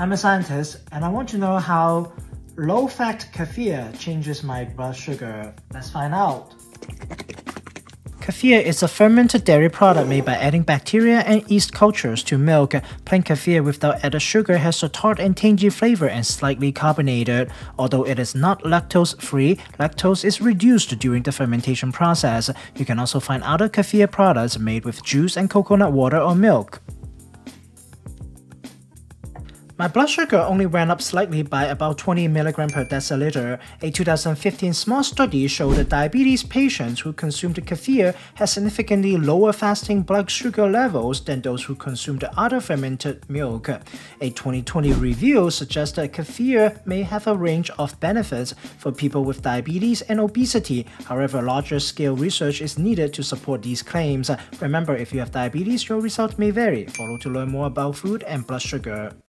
I'm a scientist and I want to know how low-fat kefir changes my blood sugar. Let's find out. Kefir is a fermented dairy product made by adding bacteria and yeast cultures to milk. Plain kefir without added sugar has a tart and tangy flavor and slightly carbonated. Although it is not lactose-free, lactose is reduced during the fermentation process. You can also find other kefir products made with juice and coconut water or milk. My blood sugar only went up slightly by about 20 mg per deciliter. A 2015 small study showed that diabetes patients who consumed kefir had significantly lower fasting blood sugar levels than those who consumed other fermented milk. A 2020 review suggests that kefir may have a range of benefits for people with diabetes and obesity. However, larger scale research is needed to support these claims. Remember, if you have diabetes, your results may vary. Follow to learn more about food and blood sugar.